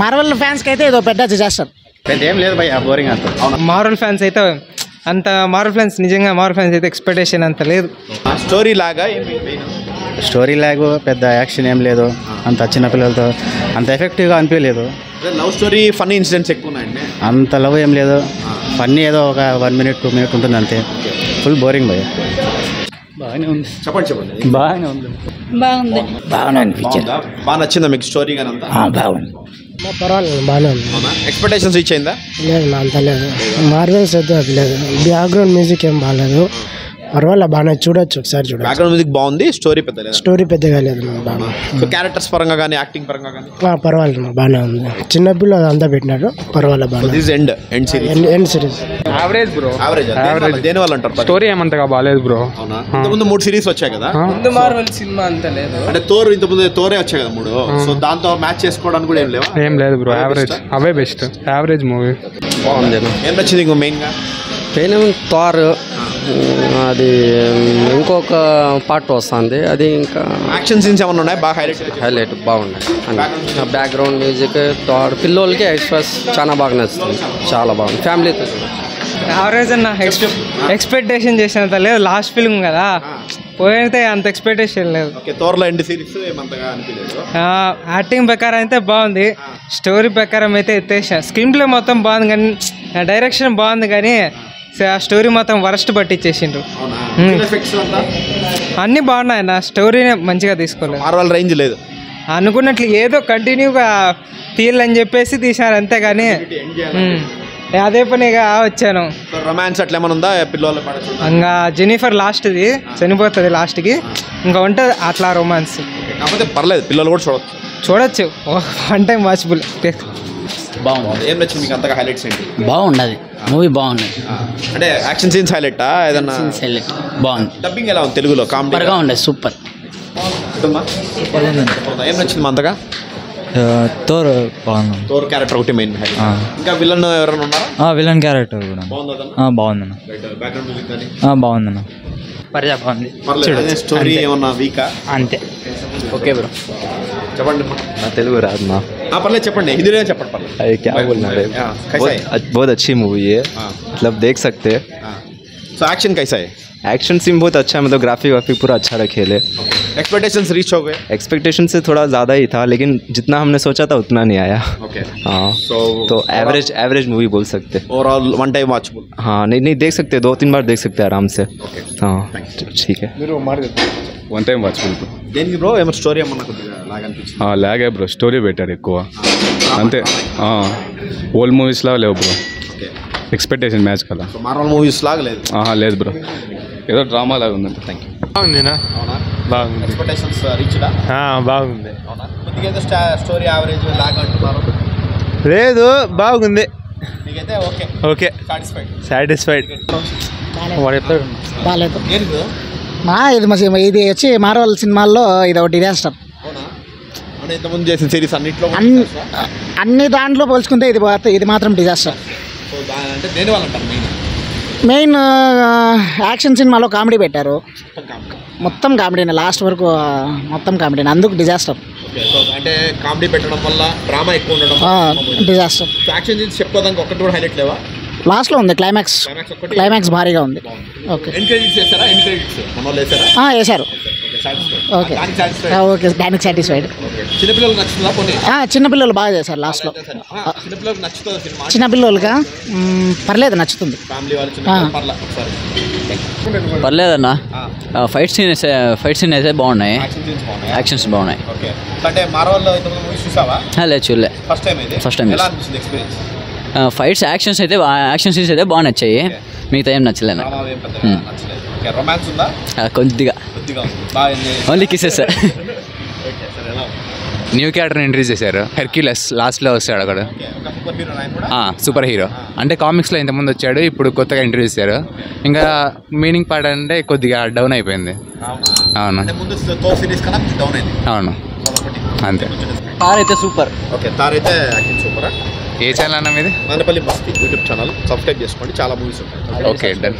Marvel ఫ్యాన్స్కి అయితే ఇదో పెద్ద డిజాస్టర్ పెద్ద ఏం లేదు భయ్య బోరింగ్ అంత. మార్వల్ ఫ్యాన్స్ అయితే అంత మార్వల్ ఫ్యాన్స్ నిజంగా మార్వల్ ఫ్యాన్స్ అయితే ఎక్స్పెక్టేషన్ అంత లేదు. స్టోరీ లాగా స్టోరీ లాగ్ పెద్ద యాక్షన్ ఏం లేదు. అంత చిన్న పిల్లలతో అంత ఎఫెక్టివ్గా అనిపించలేదు. లవ్ స్టోరీ ఫన్నీ ఇన్సిడెంట్స్ ఎక్కువ ఉన్నాయండి. అంత లవ్ ఏం లేదు. ఫన్నీ ఏదో ఒక వన్ మినిట్ టూ మినిట్ ఉంటుంది అంతే. ఫుల్ బోరింగ్ భయ్య. బాగానే ఉంది. చెప్పండి చెప్పండి. బాగానే ఉంది. బాగుంది. బాగానే అనిపించింది. బాగుందా? బాగా నచ్చిందా మీకు స్టోరీ కానీ అంతా బాగుంది. పర్వాలేదు బాగానే ఉంది. అవునా? ఎక్స్పెక్టేషన్స్ అయిందా? లేదు నా అంత లేదు. మార్వెల్స్ అయితే అది లేదు. బ్యాక్గ్రౌండ్ మ్యూజిక్ ఏం బాగాలేదు. పర్వాలేదు బాగానే చూడొచ్చు ఒకసారి చూడొచ్చు. బ్యాక్గ్రౌండ్ మ్యూజిక్ బాగుంది స్టోరీ పెద్ద లేదా? స్టోరీ పెద్దగా లేదు బాగా సో క్యారెక్టర్స్ పరంగా కానీ యాక్టింగ్ పరంగా కానీ ఆ, పర్వాలేదు బాగానే ఉంది. చిన్నపిల్లలు అంతా పెట్టినారు పర్వాలేదు బాగా this end end series end end series average bro average దేని వల్ల అంటారు? స్టోరీ ఏమంతగా బాగాలేదు బ్రో అవునా? ఇంతకుముందు మూడు సిరీస్ వచ్చాయి కదా? ముందు మార్వల్ సినిమా అంత లేదు. అంటే తోరు ఇంతకుముందు తోరే వచ్చాయి కదా మూడు? సో దాంతో మ్యాచ్ చేసుకోవడానికి కూడా ఏం లేవా? ఏం లేదు బ్రో యావరేజ్ అవే బెస్ట్ యావరేజ్ మూవీ బాగుంది. ఏం నచ్చింది ఇంకో మెయిన్గా? పెయిన్ థార్ అది ఇంకొక పార్ట్ వస్తుంది. అది ఇంకా యాక్షన్ సీన్స్ ఏమన్నా ఉన్నాయి? బాగా హైలైట్ హైలైట్ బాగున్నాయి. బ్యాక్గ్రౌండ్ మ్యూజిక్ పిల్లోళ్ళకి ఎక్స్ప్రెస్ చాలా బాగా నచ్చుతుంది. చాలా బాగుంది. ఫ్యామిలీతో యావరేజ్ అన్న ఎక్స్పెక్టేషన్ చేసినంత లేదు లాస్ట్ ఫిల్మ్ కదా. పోయితే అంత ఎక్స్పెక్టేషన్ లేదు. ఓకే తోర్లో ఎండ్ సిరీస్ ఏమంతగా అనిపించలేదు యాక్టింగ్ ప్రకారం అయితే బాగుంది. స్టోరీ ప్రకారం అయితే ఎత్తేసా స్క్రీన్ ప్లే మొత్తం బాగుంది కానీ డైరెక్షన్ బాగుంది కానీ ఆ స్టోరీ మొత్తం వరస్ట్ పట్టించేసిండ్రు అవునా? ఎఫెక్ట్స్ అంతా? అన్నీ బాగున్నాయి నా స్టోరీనే మంచిగా తీసుకోలేదు. మార్వల్ రేంజ్ లేదు. అనుకున్నట్లు ఏదో కంటిన్యూగా తీయాలని చెప్పేసి తీశారు అంతేగాని. అదే పనిగా వచ్చాను. సో రొమాన్స్ అట్లా ఏమైనా ఉందా? పిల్లలు ఇంకా జెనిఫర్ లాస్ట్ది చనిపోతుంది లాస్ట్కి ఇంకా ఉంటుంది అట్లా రొమాన్స్ కాకపోతే పర్లేదు పిల్లలు కూడా చూడొచ్చు. చూడొచ్చు. వన్ టైం వాచబుల్ బాగుంది. ఏం నచ్చింది మీకు అంతగా హైలైట్స్ ఏంటి? బాగుండదు. మూవీ బాగుంది అంటే యాక్షన్ సీన్స్ హైలైటా ఏదన్నా సెలెక్ట్ బాగుంది. డబ్బింగ్ ఎలా ఉంది? తెలుగులో కామెడీ సూపర్గా ఉండదు సూపర్ ఏం నచ్చింది అంతగా తోర్ బాగుంది. తోర్ క్యారెక్టర్ ఒకటి మెయిన్ ఇంకా విలన్ ఎవరైనా ఉన్నారా? విలన్ క్యారెక్టర్ కూడా? బాగుందన్న. బ్యాక్గ్రౌండ్ మ్యూజిక్ కానీ? బాగుందన్న. పర్జా బాగుంది. స్టోరీ ఏమన్నా వీకా అంతే. ఓకే బ్రో చెప్పండి నా తెలుగు రాదు నా ఆ, పర్లేదు చెప్పండి హిందీలో చెప్పండి పర్లేదు अरे क्या बोलना है हाँ, कैसा है? बहुत, बहुत अच्छी मूवी है हाँ। मतलब देख सकते हैं సో యాక్షన్ కైసా है एक्शन सीन बहुत अच्छा है मतलब ग्राफिक वाफिक पूरा अच्छा रखे है एक्सपेक्टेशंस रीच हो गए एक्सपेक्टेशन से थोड़ा ज़्यादा ही था लेकिन जितना हमने सोचा था उतना नहीं आया ओके हाँ So, तो एवरेज एवरेज मूवी बोल सकते ओवरऑल वन टाइम वॉचबुल हाँ नहीं नहीं देख सकते दो तीन बार देख सकते हैं आराम से हाँ ठीक है వన్ టైం వాచ్ఫుల్ దేనికి బ్రో ఏమో స్టోరీ ఏమన్నా కొద్దిగా లాగా అనిపించింది. లాగే బ్రో స్టోరీ బెటర్ ఎక్కువ. అంతే. ఓల్డ్ మూవీస్లా లేవు బ్రో ఓకే. ఎక్స్పెక్టేషన్ మ్యాచ్ కదా. మార్వల్ మూవీస్ లాగా లేదు. ఆహా లేదు బ్రో ఏదో డ్రామా లాగా ఉందంటే. థ్యాంక్ యూ బాగుందినా? అవునా? బాగుంది. ఎక్స్పెక్టేషన్స్ రీచ్డా ఆ, బాగుంది. అవునా? కొద్దిగా స్టోరీ యావరేజ్ లాగా అంటున్నారు. లేదు బాగుంది. ఓకే. ఓకే. సాటిస్ఫైడ్ సాటిస్ఫైడ్ బాగాలేదు? మా ఇది ఇది వచ్చి మార్వల్ సినిమాల్లో ఇది ఒకటి డిజాస్టర్ ఇంతకుముందు చేసిన సిరీస్ అన్నింటిలో అన్ని అన్ని దాంట్లో పోల్చుకుంటే ఇది ఇది మాత్రం డిజాస్టర్ మెయిన్ యాక్షన్ సినిమాలో కామెడీ పెట్టారు. మొత్తం కామెడీనే లాస్ట్ వరకు మొత్తం కామెడీనే అందుకు డిజాస్టర్ అంటే కామెడీ పెట్టడం వల్ల డ్రామా ఎక్కువ ఉండడం డిజాస్టర్ యాక్షన్ ఒకటి కూడా హైలైట్ లేవా? లాస్ట్లో ఉంది క్లైమాక్స్ క్లైమాక్స్ భారీగా ఉంది. ఓకే. వేశారు. Okay satisfied okay. దానికి సాటిస్ఫైడ్ చిన్నపిల్లలు బాగా చేశారు లాస్ట్లో. చిన్నపిల్లలకు పర్లేదు నచ్చుతుంది. ఫ్యామిలీ వాళ్ళు చిన్న పర్లా ఒకసారి. పర్లేదన్న. ఫైట్ సీన్ ఫైట్ సీన్ అయితే బాగున్నాయి. యాక్షన్స్ బాగున్నాయి? ఓకే. అంటే మార్వల్ ఇంతకుముందు మూవీస్ చూసావా? లేదు చూడలే. ఫస్ట్ టైం ఇది. First ఫైట్స్ యాక్షన్స్ అయితే యాక్షన్ సీన్స్ అయితే బాగా నచ్చాయి. మిగతా ఏం నచ్చలేదు కొద్దిగా. Only kisses? New character introduce చేశారు. హెర్క్యులస్ లాస్ట్లో వస్తాడు అక్కడ. సూపర్ హీరో ఆయన కూడా? ఆ, సూపర్ హీరో అంటే కామిక్స్లో ఇంతకుముందు వచ్చాడు ఇప్పుడు కొత్తగా ఇంట్రడ్యూస్ చేశారు. ఇంకా మీనింగ్ పార్ట్ అంటే కొద్దిగా డౌన్ అయిపోయింది. అవును? అంటే ముందు తో సిరీస్ కన్నా డౌన్ అయింది. అవును. అంతే. అయితే సూపర్ ఓకే తార్ అయితే యాక్టింగ్ సూపరా ఏ ఛానల్ అన్న మీది? Nanapalli Masti YouTube channel. Subscribe చేసుకోండి. చాలా మూవీస్ ఉంటాయి. Okay done